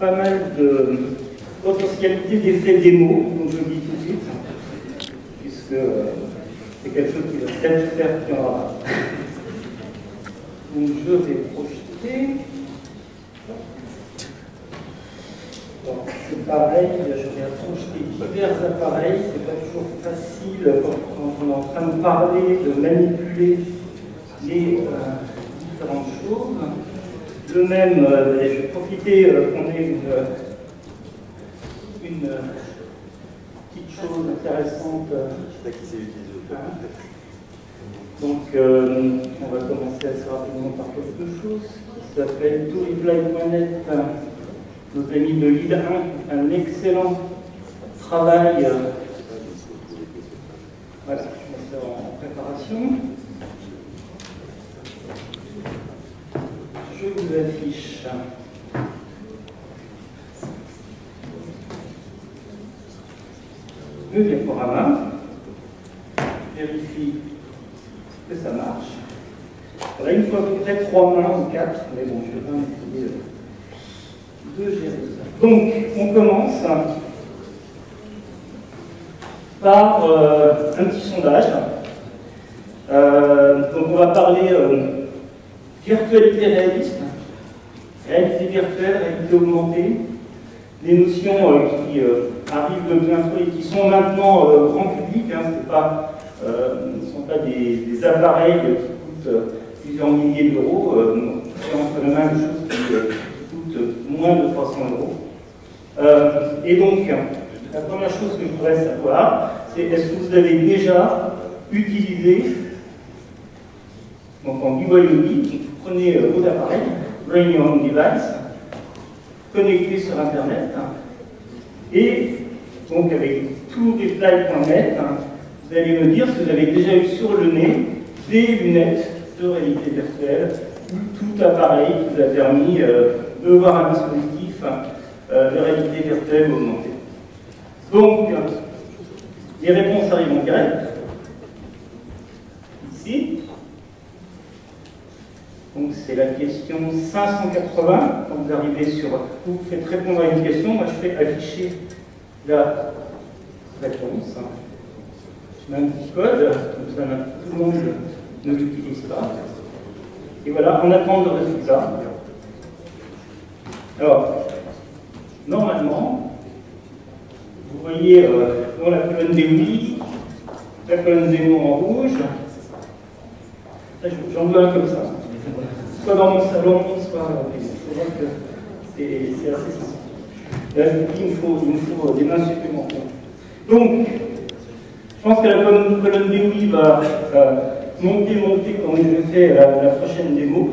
pas mal de potentialité d'effets démo, donc je le dis tout de suite, puisque euh, c'est quelque chose qui va peut-être faire qu'il y. Donc je vais projeter. C'est pareil, je vais projeter divers appareils, c'est pas toujours facile quand on est en train de parler, de manipuler les euh, différentes choses. De même, euh, je vais profiter euh, qu'on ait une, une petite chose intéressante. Hein. Donc, on va commencer assez rapidement par quelque chose qui s'appelle tourreply.net. Nos amis de l'ID 1 un excellent travail. Voilà, je ça en préparation. Vous affiche le diaporama, vérifie que ça marche. Voilà, une fois à peu près trois mains ou quatre, mais bon, je vais pas essayer de gérer ça. Donc, on commence par euh, un petit sondage. Euh, donc, on va parler euh, virtualité réaliste, réalité virtuelle, réalité augmentée, des notions euh, qui euh, arrivent de bientôt et qui sont maintenant euh, grand public, hein, pas, ne sont pas des, appareils qui coûtent plusieurs milliers d'euros, c'est entre les mains des choses qui coûtent moins de 300 euros. et donc, la première chose que je voudrais savoir, c'est est-ce que vous avez déjà utilisé, donc en BYOD, prenez euh, vos appareils, bring your own device, connectez sur Internet, et donc avec tourreply.net, vous allez me dire si vous avez déjà eu sur le nez des lunettes de réalité virtuelle ou tout appareil qui vous a permis euh, de voir un dispositif euh, de réalité virtuelle augmentée. Donc, les réponses arrivent en direct. Ici. Donc c'est la question 580. Quand vous arrivez sur... Vous faites répondre à une question, moi je fais afficher la réponse. Je mets un petit code, comme ça tout le monde ne l'utilise pas. Et voilà, on attend le résultat. Alors, normalement, vous voyez euh, dans la colonne des oui, la colonne des mots en rouge. J'en veux un comme ça soit dans mon salon, soit vrai que c'est assez simple. Là, il me faut, il faut des mains supplémentaires. Donc, je pense que la colonne, colonne oui va monter, monter comme je le fais la, la prochaine démo.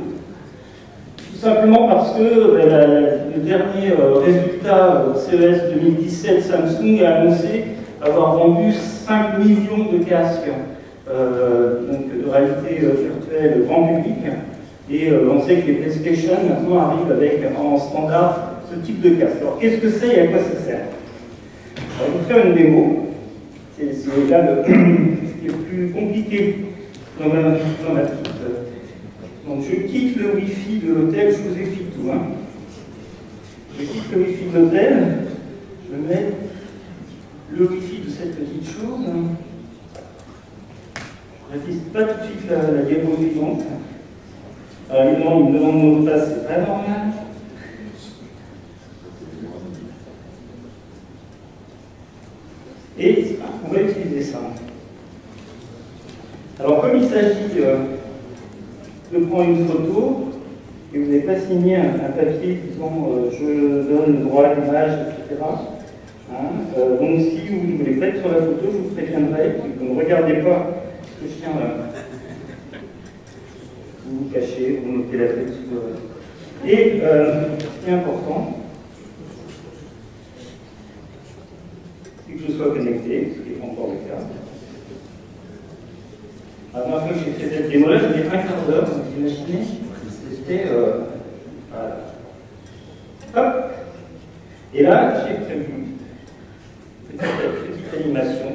Tout simplement parce que euh, le dernier euh, résultat euh, CES 2017, Samsung a annoncé avoir vendu 5 millions de casques donc de réalité virtuelle grand public. Et euh, on sait que les PlayStation maintenant arrivent avec en standard ce type de casque. Alors qu'est-ce que c'est et à quoi ça sert? Je vais vous faire une démo. C'est là le, plus compliqué dans ma, dans petite. Donc je quitte le Wi-Fi de l'hôtel, je vous explique tout. Hein. Je quitte le Wi-Fi de l'hôtel, je mets le Wi-Fi de cette petite chose. Je n'assiste pas tout de suite la, la. Évidemment, il me demande mot de passe, c'est pas normal. Et on va utiliser ça. Alors comme il s'agit euh, de prendre une photo, et vous n'avez pas signé un, papier disant euh, je donne le droit à l'image, etc. Hein, euh, donc si vous ne voulez pas être sur la photo, je vous préviendrai, vous ne regardez pas ce que je tiens là vous vous cachez, vous notez la tête Et euh, ce qui est important, c'est que je sois connecté, ce qui n'est pas encore le cas. La que j'ai fait cette démo-là, j'avais un quart d'heure, vous imaginez C'était. Euh, voilà. Hop Et là, j'ai prévu une petite animation.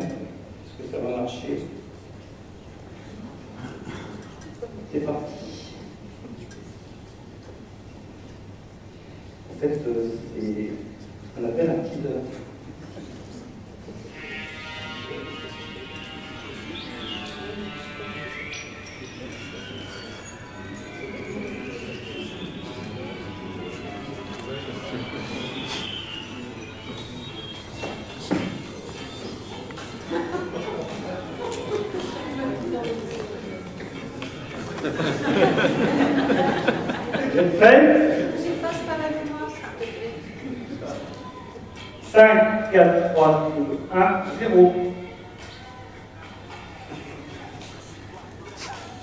5, 4, 3, 2, 1, 0.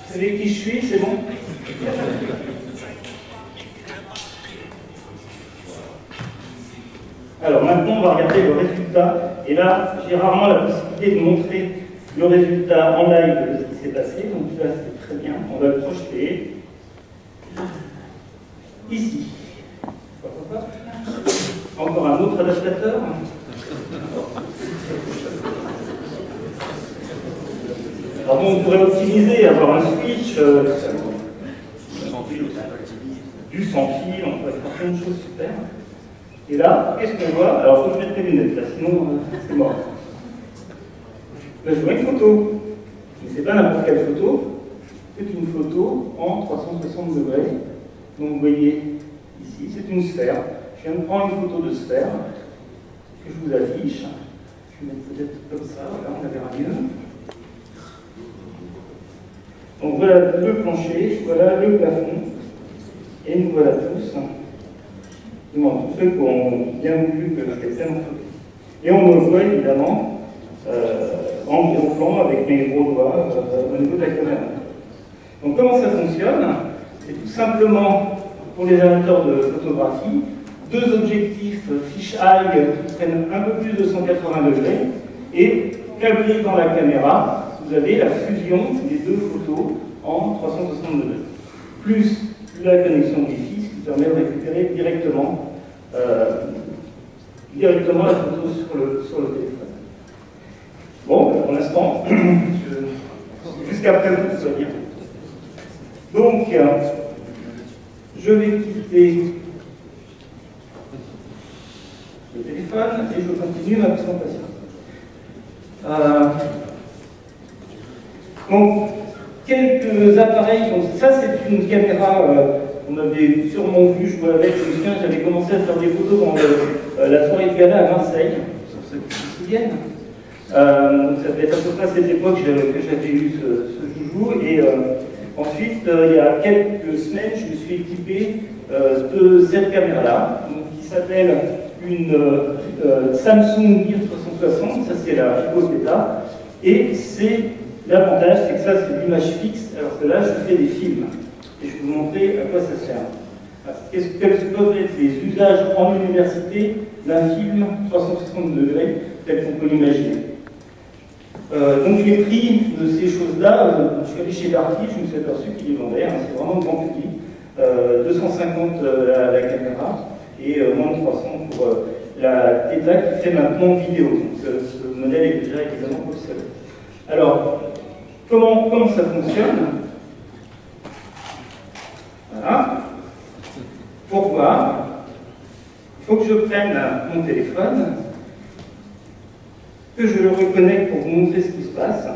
Vous savez qui je suis, c'est bon? Alors maintenant, on va regarder le résultat. Et là, j'ai rarement la possibilité de montrer le résultat en live de ce qui s'est passé. Donc là, c'est très bien. On va le projeter ici. Encore un autre adaptateur. Alors bon, on pourrait optimiser, avoir un switch, euh, du sans fil, on pourrait faire plein de choses super. Et là, qu'est-ce qu'on voit? Alors, il faut que je mette mes lunettes, là, sinon euh, c'est mort. Là, je vois une photo. Mais c'est pas n'importe quelle photo, c'est une photo en 360 degrés. Donc, vous voyez ici, c'est une sphère. Je viens de prendre une photo de sphère que je vous affiche. Je vais mettre peut-être comme ça, voilà, on la verra mieux. Donc voilà le plancher, voilà le plafond, et nous voilà tous. Du moins, tous ceux qui ont bien voulu que je les prenne en. Et on me voit évidemment euh, en plan avec mes gros doigts euh, au niveau de la caméra. Donc comment ça fonctionne? C'est tout simplement pour les amateurs de photographie, deux objectifs fisheye qui prennent un peu plus de 180 degrés et câblés dans la caméra, vous avez la fusion des deux photos en 360 degrés. Plus la connexion Wi-Fi, ce qui permet de récupérer directement, euh, directement la photo sur le, sur le téléphone. Bon, pour l'instant, jusqu'à présent, tout va bien. Donc, je vais quitter téléphone et je continue ma présentation. Euh, donc, quelques appareils. Donc, ça, c'est une caméra euh, qu'on avait sûrement vu jouer avec. Je me j'avais commencé à faire des photos dans euh, la soirée de gala à Marseille, pour ceux qui se. Euh, ça fait à peu près à cette époque que j'avais eu ce, ce, joujou. Et ensuite, il y a quelques semaines, je me suis équipé de cette caméra-là, qui s'appelle une Samsung Gear 360. Ça, c'est la Gigo Beta. Et c'est L'avantage, c'est que ça, c'est l'image fixe, alors que là, je fais des films. Et je vais vous montrer à quoi ça sert. Quels peuvent être les usages en université d'un film 360 degrés tel qu'on peut l'imaginer euh, Donc les prix de ces choses-là, euh, je suis allé chez Darty, je me suis aperçu qu'il les vendait, hein, c'est vraiment grand public. Euh, 250 la, la, caméra et euh, moins de 300 pour euh, la Theta qui fait maintenant vidéo. Donc ce, modèle est déjà évidemment obsolète. Alors, Comment, comment ça fonctionne? Voilà. Pour voir, il faut que je prenne mon téléphone, que je le reconnecte pour vous montrer ce qui se passe.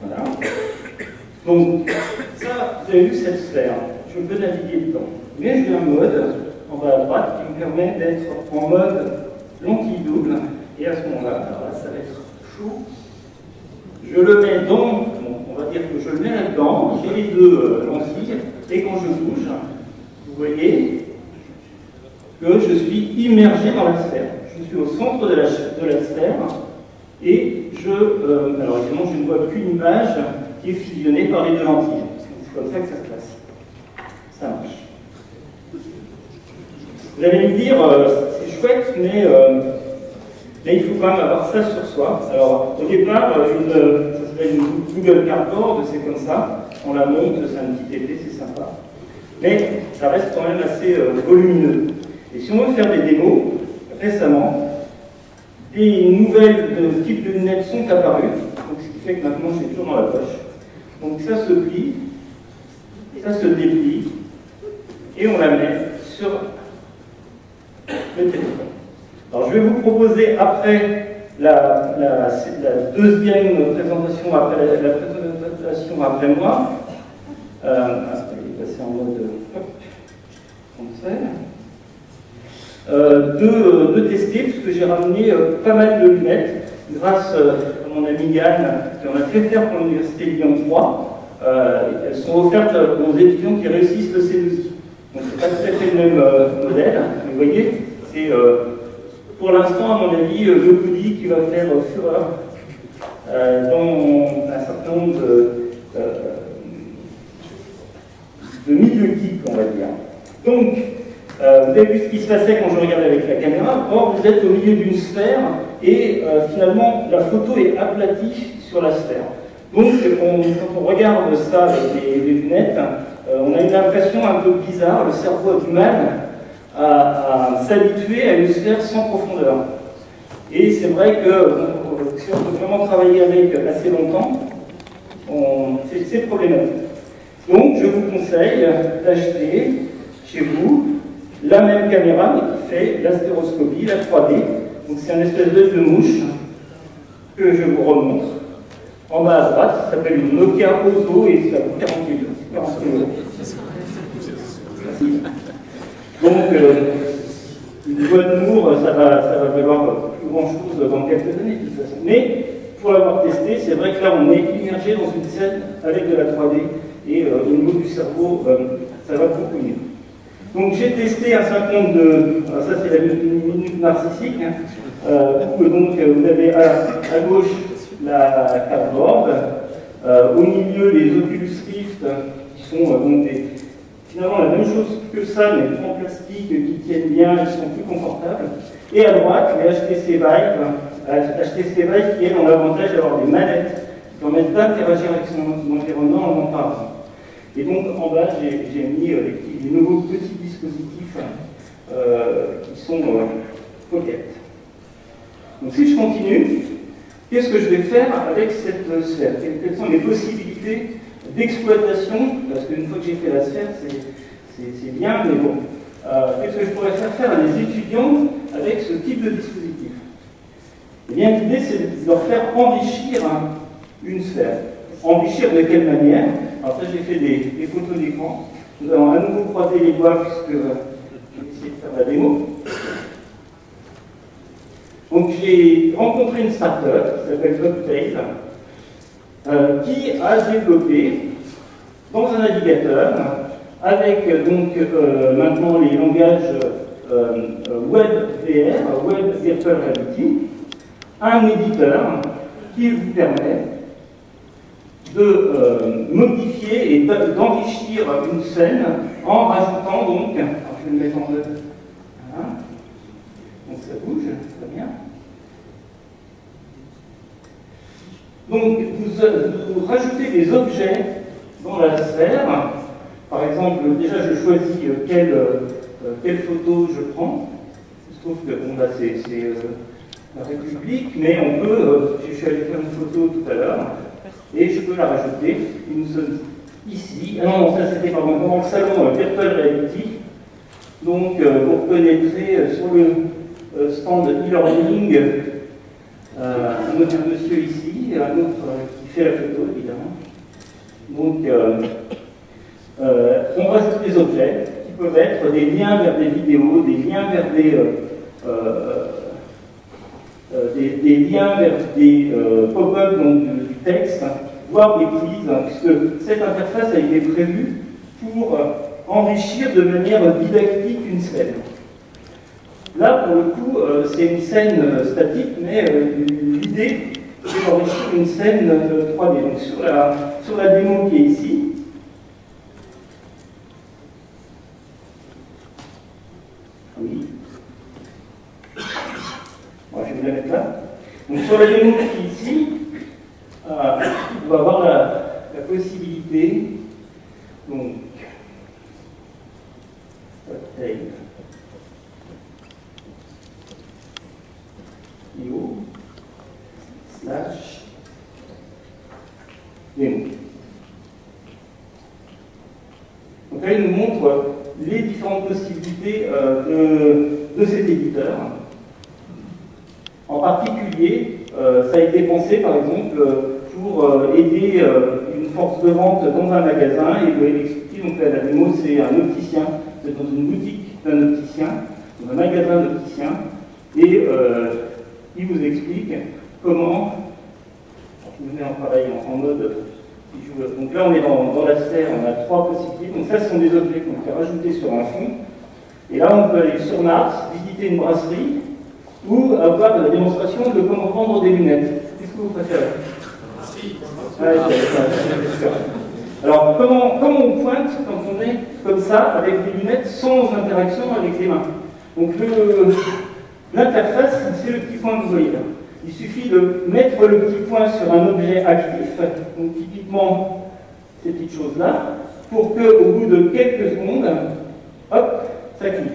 Voilà. Donc, ça, vous avez vu cette sphère. Je peux naviguer dedans. Mais j'ai un mode en bas à droite qui me permet d'être en mode lentille-double. Et à ce moment-là, ça va être chaud. Je le mets dans, on va dire que je le mets là-dedans, j'ai les deux euh, lentilles, et quand je bouge, vous voyez que je suis immergé dans la sphère. Je suis au centre de la, de la sphère, et je, euh, alors évidemment, je ne vois qu'une image qui est fusionnée par les deux lentilles. C'est comme ça que ça se passe. Ça marche. Vous allez me dire, euh, c'est chouette, mais, euh, mais, il faut quand même avoir ça sur soi. Alors, au départ, une, ça s'appelle une Google Cardboard, c'est comme ça. On la monte, c'est un petit épée, c'est sympa. Mais ça reste quand même assez euh, volumineux. Et si on veut faire des démos, récemment, des nouvelles de type de lunettes sont apparues, donc, ce qui fait que maintenant c'est toujours dans la poche. Donc ça se plie, ça se déplie, et on la met sur le téléphone. Alors je vais vous proposer après la, deuxième présentation après la, présentation après moi. Euh, passé en mode euh, de, tester, puisque j'ai ramené euh, pas mal de lunettes, grâce euh, à mon ami Yann, qui en a fait faire pour l'Université Lyon 3. elles sont offertes aux étudiants qui réussissent le C2I. Donc c'est pas tout à fait le même modèle, mais vous voyez, c'est pour l'instant, à mon avis, le goodie qui va faire fureur dans un certain nombre de, de milieux geeks, on va dire. Donc, euh, vous avez vu ce qui se passait quand je regardais avec la caméra. Or, vous êtes au milieu d'une sphère et euh, finalement, la photo est aplatie sur la sphère. Donc, quand on regarde ça avec les, lunettes, euh, on a une impression un peu bizarre. Le cerveau a du mal à, s'habituer à une sphère sans profondeur. Et c'est vrai que si on peut vraiment travailler avec assez longtemps, c'est problématique. Donc, je vous conseille d'acheter chez vous la même caméra, mais qui fait l'astéroscopie, la 3D. Donc c'est un espèce de mouche que je vous remontre. En bas à droite, ça s'appelle une Nokia Ozo et ça coûte 40 000 euros. Donc, euh, une bonne mour, ça va, ça va valoir plus grand chose dans quelques années, de toute façon. Mais, pour l'avoir testé, c'est vrai que là, on est immergé dans une scène avec de la 3D et euh, au niveau du cerveau, euh, ça va beaucoup mieux. Donc j'ai testé un certain nombre de... Alors ça c'est la minute narcissique. Hein. Euh, donc vous avez à, gauche la cardboard, euh, au milieu les Oculus Rift qui sont euh, donc des, finalement la même chose que ça mais en plastique qui tiennent bien, qui sont plus confortables. Et à droite les HTC Vive, HTC Vive qui est dans l'avantage d'avoir des manettes qui permettent d'interagir avec son environnement en parlant. Et donc en bas, j'ai mis euh, les, nouveaux petits dispositifs euh, qui sont euh, coquettes. Donc si je continue, qu'est-ce que je vais faire avec cette sphère? Quelles sont les possibilités d'exploitation? Parce qu'une fois que j'ai fait la sphère, c'est bien, mais bon. qu'est-ce que je pourrais faire? Faire à des étudiants avec ce type de dispositif Eh bien, l'idée, c'est de leur faire enrichir une sphère. Enrichir de quelle manière? Alors ça, j'ai fait des, photos d'écran. Nous allons à nouveau croiser les doigts puisque euh, je vais essayer de faire la démo. Donc j'ai rencontré une startup qui s'appelle Bugtail, euh, qui a développé dans un navigateur avec donc euh, maintenant les langages web VR, Web Virtual Reality, un éditeur qui vous permet de euh, modifier et d'enrichir une scène en rajoutant donc, alors je vais le mettre en deux, voilà. donc ça bouge, très bien. Donc vous, rajoutez des objets dans la sphère, par exemple, déjà je choisis euh, quelle, euh, quelle photo je prends, il se trouve que bon, là c'est la République, mais on peut, je suis allé faire une photo tout à l'heure, et je peux la rajouter. nous sommes ici. Ah non, ça c'était dans le salon euh, Virtual Reality. Donc euh, vous reconnaîtrez euh, sur le stand e-learning un autre monsieur ici, un autre qui fait la photo évidemment. Donc on rajoute des objets qui peuvent être des liens vers des vidéos, des liens vers des, des, liens vers des pop-up texte, voire quiz, hein, puisque cette interface a été prévue pour euh, enrichir de manière didactique une scène. Là, pour le coup, euh, c'est une scène euh, statique, mais l'idée, c'est d'enrichir une scène 3D. Donc sur la, sur la démo qui est ici, oui. Je vais la mettre là. Donc sur la démo qui est ici, on va avoir la, possibilité, donc, io slash l'utilité de, cet éditeur. En particulier, ça a été pensé par exemple pour aider une force de vente dans un magasin et vous l'expliquer. Donc la démo, c'est un opticien, vous êtes dans une boutique d'un opticien, dans un magasin d'opticien, et il vous explique comment, je vous mets en pareil en, mode donc là, on est dans, la sphère, on a trois possibilités. Donc ça, ce sont des objets qu'on peut rajouter sur un fond. Et là, on peut aller sur Mars, visiter une brasserie, ou avoir la démonstration de comment vendre des lunettes. Qu'est-ce que vous préférez? Alors, comment, comment on pointe quand on est comme ça, avec des lunettes, sans interaction avec les mains? Donc, l'interface, c'est le petit point que vous voyez là. Il suffit de mettre le petit point sur un objet actif, donc typiquement ces petites choses-là, pour qu'au bout de quelques secondes, hop, ça clique.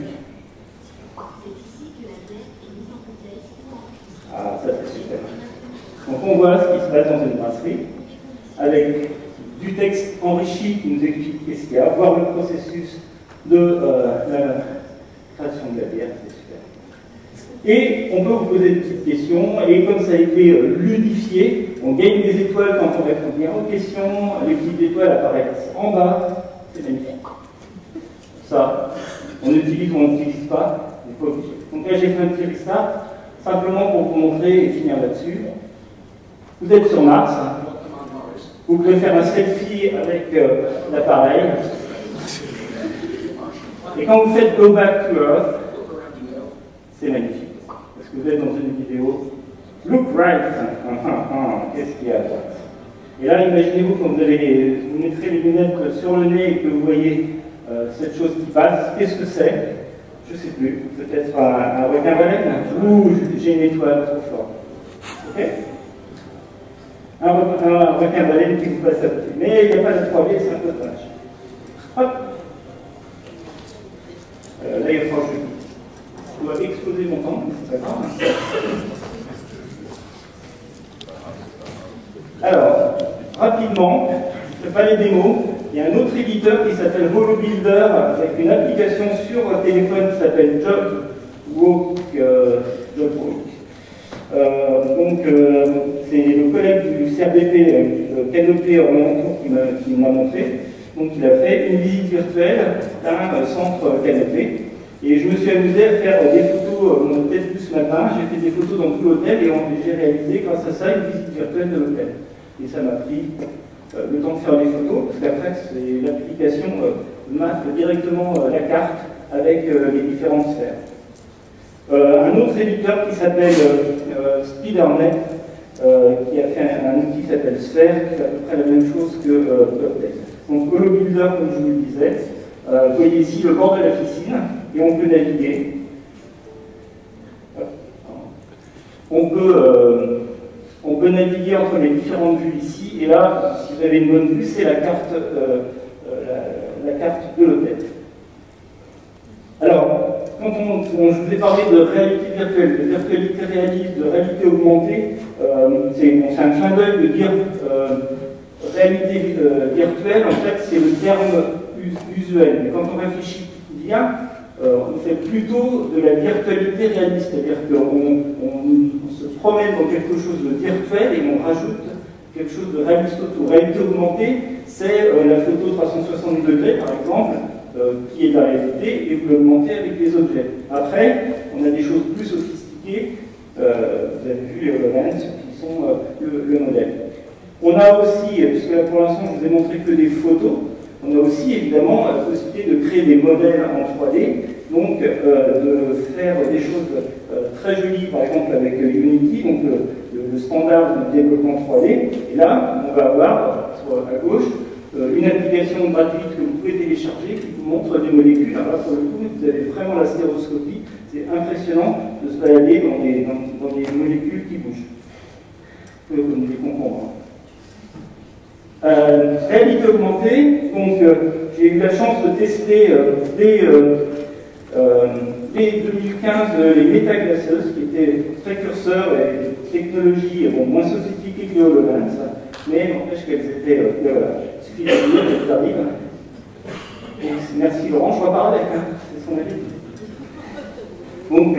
Ah, ça c'est super. Donc on voit ce qui se passe dans une brasserie, avec du texte enrichi qui nous explique ce qu'il y a, voir le processus de euh, la création de la bière, et on peut vous poser des petites questions, et comme ça a été euh, ludifié, on gagne des étoiles quand on répond bien aux questions, les petites étoiles apparaissent en bas, c'est magnifique. Ça, on utilise ou on n'utilise pas, il faut Donc là j'ai fait un petit restart, simplement pour vous montrer et finir là-dessus. Vous êtes sur Mars, vous pouvez faire un selfie avec euh, l'appareil, et quand vous faites Go Back to Earth, c'est magnifique vous êtes dans une vidéo, look right, qu'est-ce qu'il y a à droite? Et là, imaginez-vous quand vous, allez, vous mettrez les lunettes sur le nez et que vous voyez euh, cette chose qui passe, qu'est-ce que c'est? Je ne sais plus, peut-être un, requin baleine? Ouh, j'ai une étoile trop forte. Ok? Un, requin baleine qui vous passe à côté. Mais il n'y a pas de 3D, c'est un peu dommage. Hop euh, Là, il va falloir que je on va Alors, rapidement, je ne fais pas les démos. Il y a un autre éditeur qui s'appelle HoloBuilder avec une application sur téléphone qui s'appelle JobWalk. Euh, euh, donc, euh, c'est le collègue du CRBP, Canopé Orléans qui m'a montré. Donc, il a fait une visite virtuelle d'un centre Canopé. Et je me suis amusé à faire des photos, euh, mon tête ce matin, j'ai fait des photos dans tout l'hôtel et j'ai réalisé grâce à ça une visite virtuelle de l'hôtel. Et ça m'a pris euh, le temps de faire les photos, parce qu'après l'application euh, marque directement la carte avec les différentes sphères. un autre éditeur qui s'appelle SpiderNet, qui a fait un, outil qui s'appelle Sphere, qui fait à peu près la même chose que Update. Donc HoloBuilder, comme je vous le disais, vous voyez ici le bord de la piscine, et on peut naviguer. On peut, euh, on peut naviguer entre les différentes vues ici, et là, si vous avez une bonne vue, c'est la carte, euh, euh, la, carte de l'hôtel. Alors, quand on, je vous ai parlé de réalité virtuelle, de virtualité réaliste, de réalité augmentée, c'est un clin d'œil de dire réalité virtuelle, en fait, c'est le terme usuel. Mais quand on réfléchit bien, euh, on fait plutôt de la virtualité réaliste, c'est-à-dire qu'on se promène dans quelque chose de virtuel et on rajoute quelque chose de réaliste autour. Réalité augmentée, c'est euh, la photo 360 degrés, par exemple, euh, qui est la réalité, et vous l'augmentez avec des objets. Après, on a des choses plus sophistiquées, vous avez vu les HoloLens, qui sont le, modèle. On a aussi, puisque pour l'instant je vous ai montré que des photos, on a aussi évidemment la possibilité de créer des modèles en 3D donc euh, de faire des choses euh, très jolies, par exemple avec Unity, donc le, standard de développement 3D. Et là, on va avoir à gauche euh, une application gratuite que vous pouvez télécharger qui vous montre des molécules. Là, pour le coup, vous avez vraiment la stéroscopie. C'est impressionnant de se balader dans des, dans, des molécules qui bougent. Vous pouvez les comprendre. Euh, réalité augmentée, donc j'ai eu la chance de tester euh, dès 2015, les métaglaceuses, qui étaient précurseurs et technologies moins sophistiquées que les HoloLens, mais n'empêche qu'elles étaient. Euh, dire qu'elles arrivent. merci Laurent, je vois pas avec, hein, c'est ce qu'on. Donc,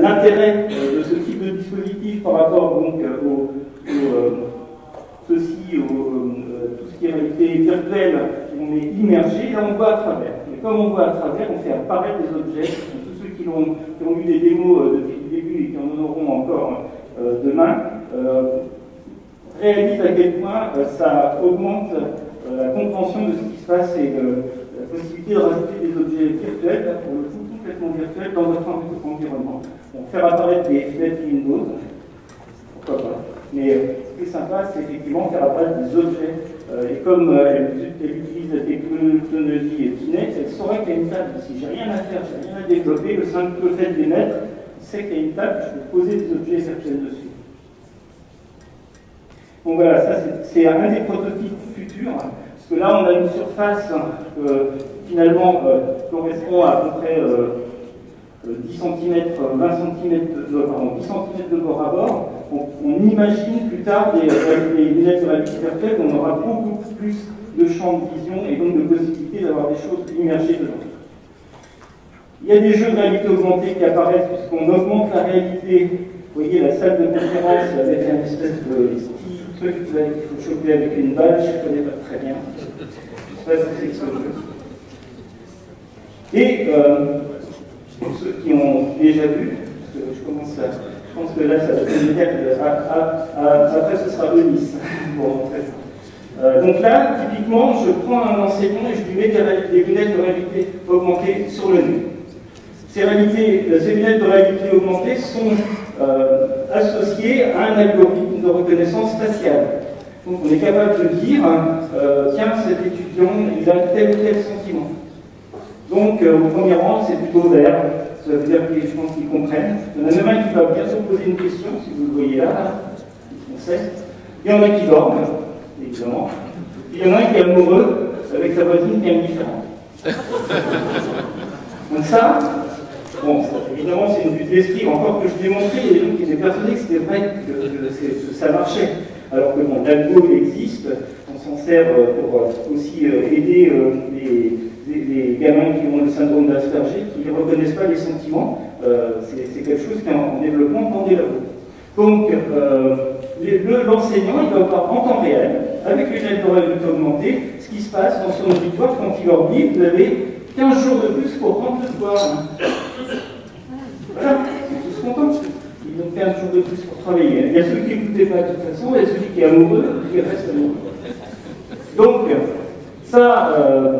l'intérêt de ce type de dispositif par rapport donc, au, ceci, tout ce qui est réalité virtuelle, on est immergé, là on voit à travers. Mais comme on voit à travers, on fait apparaître des objets. Tous ceux qui ont, qui ont eu des démos depuis le début et qui en auront encore demain, réalise à quel point euh, ça augmente euh, la compréhension de ce qui se passe et la possibilité de rajouter des objets virtuels, pour le coup complètement virtuels, dans votre environnement. faire apparaître des fenêtres Windows, pourquoi pas. Mais euh, ce qui est sympa, c'est effectivement faire apparaître des objets. et comme elle, utilise la technologie Kinect, elle saurait qu'il y a une table Si J'ai rien à faire, j'ai rien à développer. Le simple fait de les mettre, c'est qu'il y a une table, je peux poser des objets virtuels dessus. Donc voilà, ça c'est un des prototypes futurs, parce que là on a une surface finalement euh, correspond à, peu près 10 cm, 20 cm de, pardon, 10 cm de bord à bord. On, imagine plus tard des, des lunettes de réalité virtuelle on aura beaucoup plus de champ de vision et donc de possibilités d'avoir des choses immergées dedans. Il y a des jeux de réalité augmentée qui apparaissent puisqu'on augmente la réalité. Vous voyez la salle de conférence avec un espèce de truc qu'il faut choper avec une balle, je ne connais pas très bien. Je ne sais pas si c'est ce jeu. Et euh, pour ceux qui ont déjà vu, parce que je commence à. Je pense que là, ça va être après ce sera Eunice. Euh, donc là, typiquement, je prends un enseignant et je lui mets des, lunettes de réalité augmentée sur le nez. Ces, ces lunettes de réalité augmentée sont euh, associées à un algorithme de reconnaissance faciale. Donc on est capable de dire, euh, tiens, cet étudiant, il a tel ou tel sentiment. Donc euh, au premier rang, c'est plutôt vert, ça veut dire que je pense qu'ils comprennent. Il y en a même un qui va bien se poser une question, si vous le voyez là, on sait. Il y en a qui dorment, évidemment. Il y en a un qui est amoureux avec sa voisine qui est indifférente. Donc ça, Bon, évidemment, c'est une vue d'esprit, encore que je démontrais, il y a des gens qui étaient persuadés que c'était vrai, que, ça marchait. Alors que bon, l'algo existe, on s'en sert euh, pour euh, aussi euh, aider les, gamins qui ont le syndrome d'Asperger, qui ne reconnaissent pas les sentiments. c'est quelque chose qui est en, développement des labos. Donc, l'enseignant, il va voir en temps réel, avec les lunettes de augmentées, ce qui se passe dans son auditoire quand il leur dit vous avez 15 jours de plus pour rendre le soir. Voilà, ils sont tous contents. Ils ont 15 jours de plus pour travailler. Il y a ceux qui n'écoutaient pas de toute façon, il y a celui qui est amoureux, qui reste amoureux. Donc, ça, euh,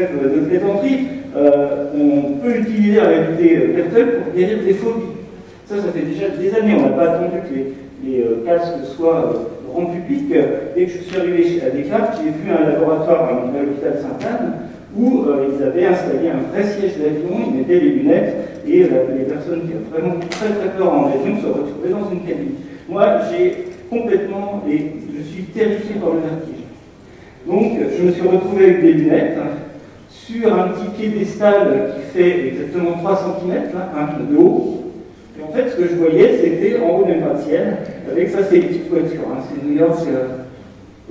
de plaisanterie, euh, on peut utiliser la réalité virtuelle pour guérir des phobies. Ça, ça fait déjà des années, on n'a pas attendu que les, euh, casques soient euh, grand public. Dès que je suis arrivé à Descartes, j'ai vu un laboratoire à l'hôpital Sainte-Anne où euh, ils avaient installé un vrai siège d'avion, ils mettaient les lunettes, et euh, les personnes qui ont vraiment très très peur en avion se retrouvaient dans une cabine. Moi, j'ai complètement, et je suis terrifié par le vertige. Donc, je me suis retrouvé avec des lunettes sur un petit piédestal qui fait exactement 3 cm hein, de haut. Et en fait, ce que je voyais, c'était en haut d'un gratte-ciel, avec ça, c'est les petites voitures, hein, c'est New York. Euh,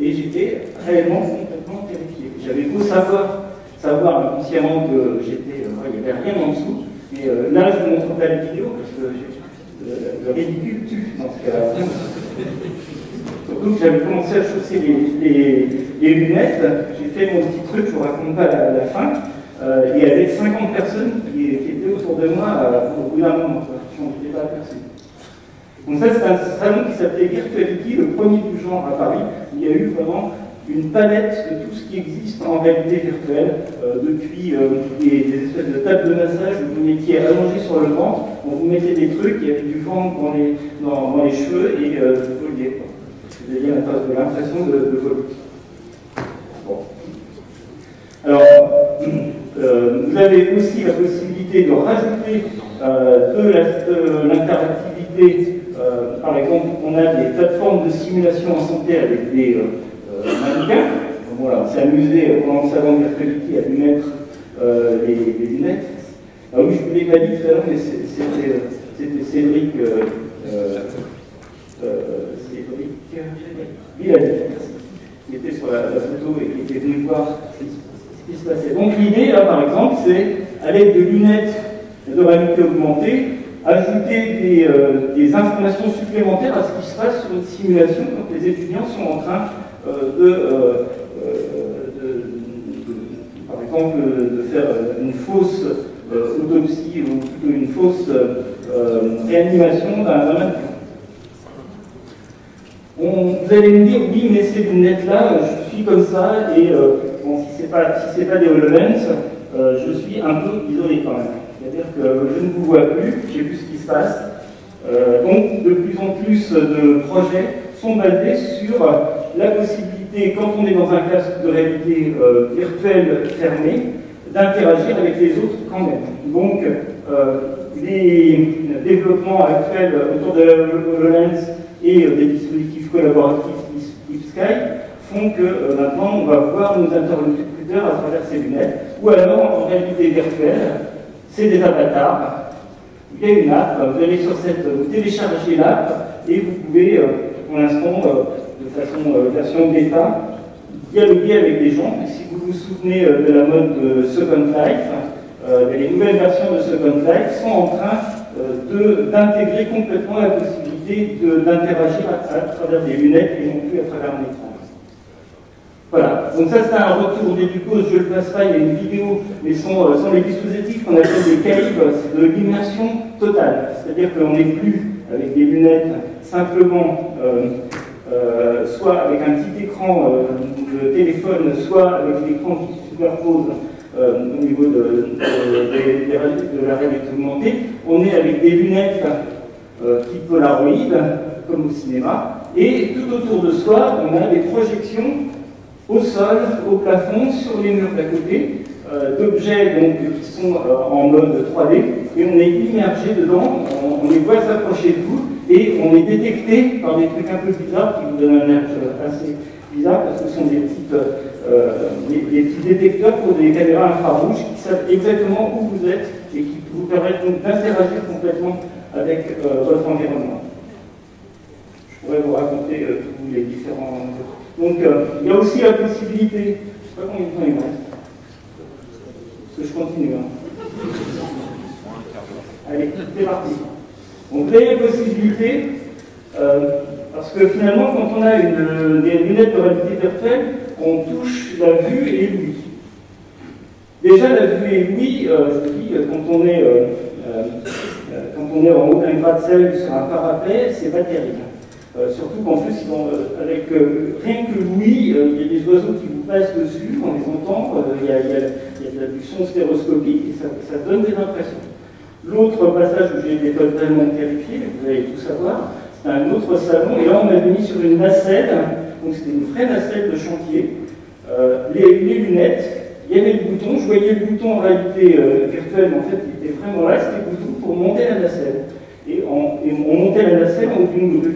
et j'étais réellement complètement terrifié. J'avais beau savoir savoir inconsciemment que j'étais, euh, il n'y avait rien en dessous. Mais euh, là, je vous montre pas la vidéo parce que le ridicule tue dans ce cas-là. Que j'avais commencé à chausser les, lunettes, j'ai fait mon petit truc, je ne vous raconte pas la, la fin, euh, et avec 50 personnes qui, étaient autour de moi au bout d'un moment, je n'en pas personne. Donc ça, c'est un salon qui s'appelait Virtuality, le premier du genre à Paris. Il y a eu vraiment une palette de tout ce qui existe en réalité virtuelle, euh, depuis euh, des, espèces de tables de massage où vous mettiez allongé sur le ventre, on vous mettait des trucs, il y avait du vent dans les, cheveux et euh, aviez l'impression de, de. Alors, vous avez aussi la possibilité de rajouter de l'interactivité. par exemple, on a des plateformes de simulation en santé avec des mannequin. Voilà, on s'est amusé pendant le salon de à lui mettre euh, les, lunettes. Ah oui, je ne vous l'ai pas dit tout à mais c'était Cédric, euh, euh, euh Cédric Villani, qui était sur la, photo et qui était venu voir ce qui se passait. Donc l'idée, là, par exemple, c'est, à l'aide de lunettes de réalité augmentée, ajouter des, informations supplémentaires à ce qui se passe sur une simulation quand les étudiants sont en train de, par exemple, de faire une fausse autopsie ou plutôt une fausse réanimation d'un vous allez me dire, oui, mais ces lunettes-là, je suis comme ça, et bon, si ce n'est pas, si pas des HoloLens, je suis un peu isolé quand même. C'est-à-dire que je ne vous vois plus, j'ai vu ce qui se passe. Euh, donc, de plus en plus de projets sont basés sur la possibilité, quand on est dans un casque de réalité euh, virtuelle fermé, d'interagir avec les autres quand même. Donc, euh, les développements actuels autour de HoloLens et des dispositifs collaboratifs type Skype font que maintenant on va voir nos interlocuteurs à travers ces lunettes, ou alors en réalité virtuelle, c'est des avatars. Il y a une app, vous allez sur cette, vous téléchargez l'app et vous pouvez, euh, pour l'instant, euh, de façon euh, version bêta, dialoguer avec des gens. si vous vous souvenez de la mode de Second Life, les nouvelles versions de Second Life sont en train d'intégrer complètement la possibilité d'interagir à, travers des lunettes et non plus à travers un écran. Voilà, donc ça c'est un retour d'éducose, je le passe pas, il y a une vidéo, mais sont, euh, sont les dispositifs qu'on appelle des caves, c'est de l'immersion totale. C'est-à-dire qu'on n'est plus avec des lunettes simplement, euh, euh, soit avec un petit écran de téléphone, soit avec l'écran qui se superpose au niveau de, de, la réalité augmentée. On est avec des lunettes type Polaroid, comme au cinéma, et tout autour de soi, on a des projections au sol, au plafond, sur les murs d'à côté, euh, d'objets qui sont euh, en mode 3D, et on est immergé dedans, on, les voit s'approcher de vous, et on est détecté par des trucs un peu bizarres qui vous donnent un air assez bizarre, parce que ce sont des, petites, euh, des, petits détecteurs pour des caméras infrarouges qui savent exactement où vous êtes et qui vous permettent donc d'interagir complètement avec votre environnement. Je pourrais vous raconter tous les différents donc, euh, il y a aussi la possibilité, je ne sais pas combien de temps il reste, parce que je continue. Hein. Allez, c'est parti. Donc, vous avez la possibilité, euh, parce que finalement, quand on a une, des lunettes de réalité virtuelle, on touche la vue et l'ouïe. Déjà, la vue et l'ouïe, euh, je vous dis, quand on est, quand on est en haut d'un gratte-ciel sur un parapet, c'est pas terrible. Euh, surtout qu'en plus, euh, avec euh, rien que l'ouïe, il y a des oiseaux qui vous passent dessus, on les entend, il y, a, du son stéroscopique et ça, donne des impressions. L'autre passage où j'ai été totalement terrifié, vous allez tout savoir, c'est un autre salon, et là on m'avait mis sur une nacelle, donc c'était une vraie nacelle de chantier, les, lunettes, il y avait le bouton, je voyais le bouton en réalité virtuelle, mais en fait il était vraiment là, c'était le bouton pour monter la nacelle. Et on, montait la nacelle en une grue.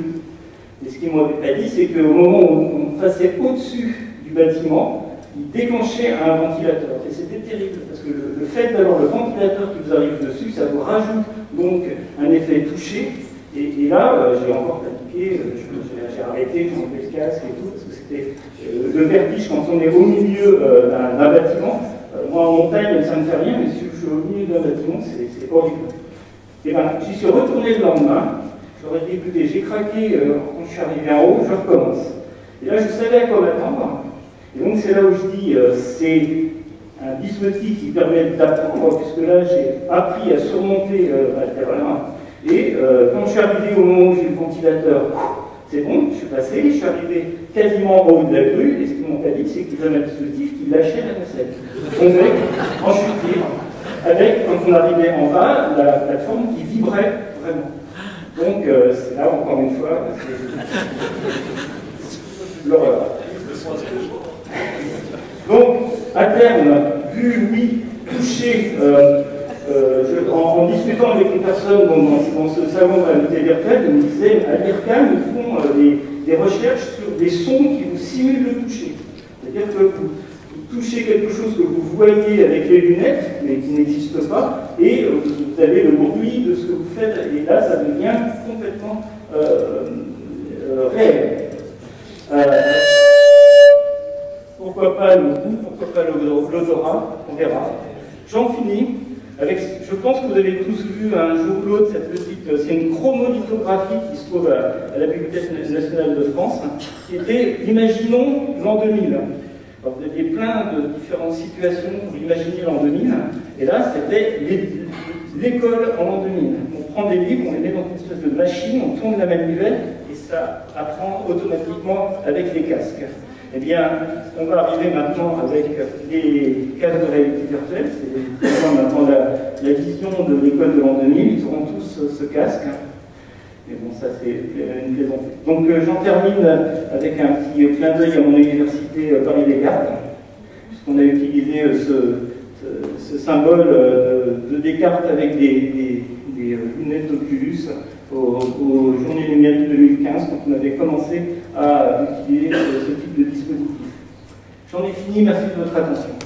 Et ce qu'ils m'ont pas dit, c'est qu'au moment où on passait au-dessus du bâtiment, il déclenchait un ventilateur. Et c'était terrible, parce que le, fait d'avoir le ventilateur qui vous arrive dessus, ça vous rajoute donc un effet touché. Et, là, euh, j'ai encore pratiqué, euh, j'ai arrêté, j'ai enlevé le casque et tout, parce que c'était euh, le vertige quand on est au milieu d'un bâtiment. moi, en montagne, ça ne me fait rien, mais si je suis au milieu d'un bâtiment, c'est horrible. Et bien, j'y suis retourné le lendemain, J'aurais dit, écoutez, j'ai craqué euh, quand je suis arrivé en haut, je recommence. Et là, je savais à quoi m'attendre. Et donc, c'est là où je dis, euh, c'est un dispositif qui permet d'apprendre, puisque là, j'ai appris à surmonter euh, la terreur. Et quand je suis arrivé au moment où j'ai le ventilateur, c'est bon, je suis passé, je suis arrivé quasiment en haut de la grue, et ce qu'ils m'ont pas dit, c'est qu'ils avaient un dispositif qui lâchait la nacelle. Donc, en chute avec, quand on arrivait en bas, la plateforme qui vibrait vraiment. Donc, euh, c'est là, encore une fois, l'horreur. Donc, à terme, vu, oui, toucher, euh, euh, en, discutant avec les personnes dans, ce salon de réalité virtuelle, ils me disaient, à l'IRCAM, ils font des, recherches sur des sons qui vous simulent le toucher. C'est-à-dire que touchez quelque chose que vous voyez avec les lunettes, mais qui n'existe pas, et euh, vous avez le bruit de ce que vous faites, et là, ça devient complètement euh, euh, réel. pourquoi pas le goût, pourquoi pas l'odorat, on verra. J'en finis. avec, je pense que vous avez tous vu un jour ou l'autre cette petite, c'est une chromolithographie qui se trouve à, la Bibliothèque nationale de France, qui était, imaginons, l'an 2000. Vous aviez plein de différentes situations, vous imaginez l'an 2000, et là c'était l'école en l'an 2000. On prend des livres, on les met dans une espèce de machine, on tourne la manivelle, et ça apprend automatiquement avec les casques. Eh bien, on va arriver maintenant avec les casques de réalité virtuelle. C'est maintenant la, vision de l'école de l'an 2000. Ils auront tous ce casque. Mais bon, ça c'est une plaisanterie. Donc euh, j'en termine avec un petit clin d'œil à mon université euh, Paris-Descartes, puisqu'on a utilisé euh, ce, symbole de Descartes avec des, lunettes Oculus aux, Journées numériques 2015, quand on avait commencé à utiliser ce type de dispositif. J'en ai fini, merci de votre attention.